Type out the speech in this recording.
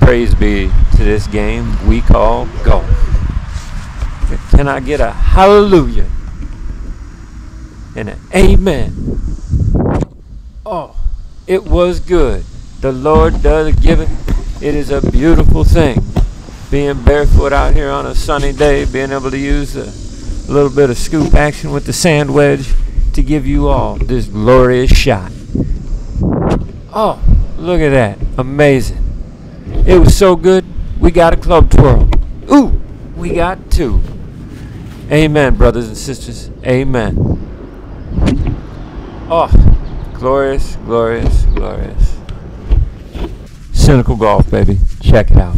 praise be to this game we call golf. Can I get a hallelujah and an amen? Oh, it was good. The Lord does give it. It is a beautiful thing. Being barefoot out here on a sunny day, being able to use a little bit of scoop action with the sand wedge to give you all this glorious shot. Oh, look at that. Amazing. It was so good, we got a club twirl. Ooh, we got two. Amen, brothers and sisters. Amen. Oh, glorious, glorious, glorious. Cynical golf, baby. Check it out.